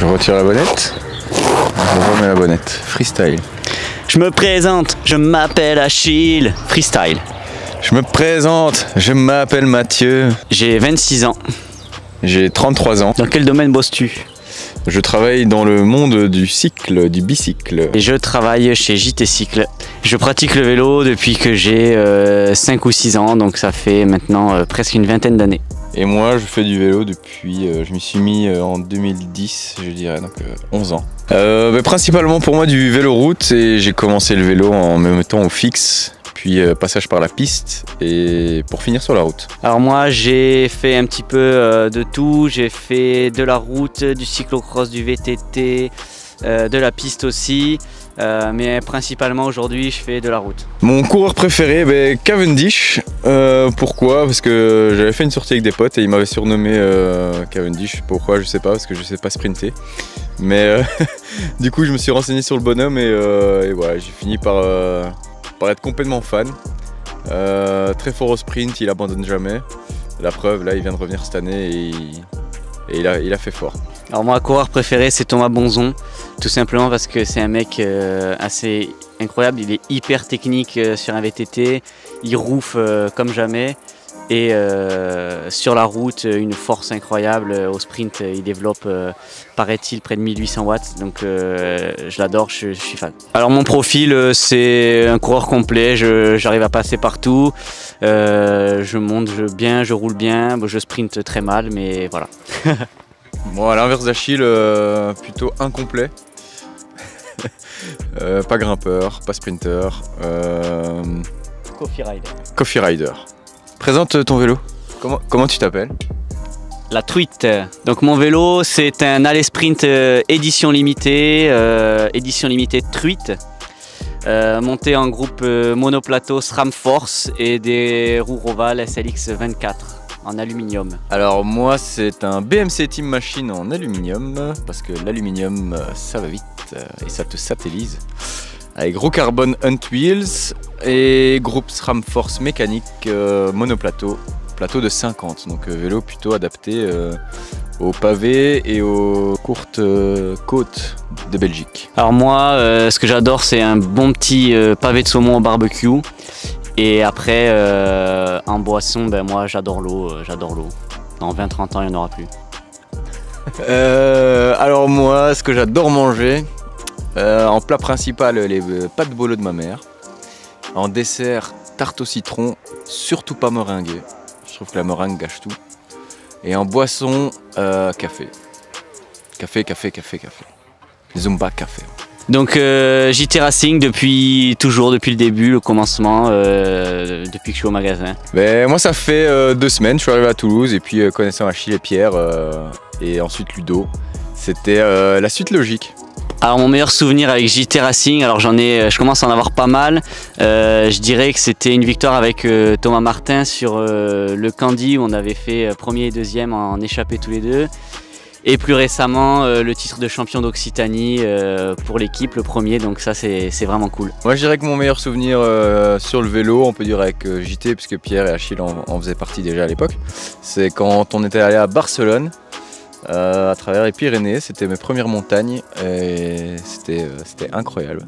Je retire la bonnette. Je remets la bonnette. Freestyle. Je me présente, je m'appelle Achille. Freestyle. Je me présente, je m'appelle Mathieu. J'ai 26 ans. J'ai 33 ans. Dans quel domaine bosses-tu? Je travaille dans le monde du cycle, du bicycle. Et je travaille chez JT Cycle. Je pratique le vélo depuis que j'ai 5 ou 6 ans, donc ça fait maintenant euh, presque une vingtaine d'années. Et moi, je fais du vélo depuis, euh, je m'y suis mis euh, en 2010, je dirais, donc 11 ans. mais principalement pour moi du vélo route et j'ai commencé le vélo en me mettant au fixe puis euh, passage par la piste et pour finir sur la route. Alors moi j'ai fait un petit peu euh, de tout, j'ai fait de la route, du cyclocross, du VTT, euh, de la piste aussi. mais principalement aujourd'hui je fais de la route. Mon coureur préféré, ben, Cavendish. Pourquoi? Parce que j'avais fait une sortie avec des potes et ils m'avaient surnommé Cavendish. Pourquoi? Je sais pas, parce que je sais pas sprinter. Mais du coup je me suis renseigné sur le bonhomme et, et voilà, j'ai fini par être complètement fan. Euh, très fort au sprint, il abandonne jamais. La preuve, là, il vient de revenir cette année et, il, a, fait fort. Alors moi, coureur préféré, c'est Thomas Bonzon, tout simplement parce que c'est un mec euh, assez incroyable. Il est hyper technique euh, sur un VTT, il rouffe comme jamais. Et euh, sur la route, une force incroyable. Au sprint, il développe, euh, paraît-il, près de 1800 watts. Donc euh, je l'adore, je, suis fan. Alors mon profil, c'est un coureur complet. J'arrive à passer partout. je monte bien, je roule bien. je sprint très mal, mais voilà. bon, à l'inverse d'Achille, plutôt incomplet. pas grimpeur, pas sprinter. Coffee rider. Coffee rider. Présente ton vélo. Comment, comment tu t'appelles? La Tweet. Donc mon vélo, c'est un Alley Sprint euh, édition limitée, euh, édition limitée. Euh, monté en groupe monoplateau SRAM Force et des roues Roval SLX 24 en aluminium. Alors moi c'est un BMC Team Machine en aluminium parce que l'aluminium ça va vite et ça te satellise avec gros carbone Hunt Wheels et groupe SRAM Force mécanique euh, monoplateau, plateau de 50, donc euh, vélo plutôt adapté euh, aux pavés et aux courtes côtes de Belgique. Alors moi, ce que j'adore, c'est un bon petit pavé de saumon au barbecue. Et après, en boisson, ben moi j'adore l'eau, j'adore l'eau. Dans 20-30 ans, il n'y en aura plus. alors moi, ce que j'adore manger, euh, en plat principal, les euh, pâtes bolo de ma mère. En dessert, tarte au citron, surtout pas meringuée. Je trouve que la meringue gâche tout. Et en boisson, euh, café. Café, café, café, café. Zumba café. Donc JT Racing depuis toujours, depuis le début, le commencement, depuis que je suis au magasin. Ben, moi ça fait deux semaines, je suis arrivé à Toulouse et puis connaissant Achille et Pierre et ensuite Ludo, c'était la suite logique. Alors mon meilleur souvenir avec JT Racing, alors j'en ai, je commence à en avoir pas mal. Euh, je dirais que c'était une victoire avec euh, Thomas Martin sur euh, le Candy où on avait fait premier et deuxième en échappé tous les deux. Et plus récemment, le titre de champion d'Occitanie pour l'équipe, le premier, donc ça c'est vraiment cool. Moi je dirais que mon meilleur souvenir sur le vélo, on peut dire avec JT, puisque Pierre et Achille en, en faisaient partie déjà à l'époque, c'est quand on était allé à Barcelone euh, à travers les Pyrénées. C'était mes premières montagnes et c'était euh, incroyable.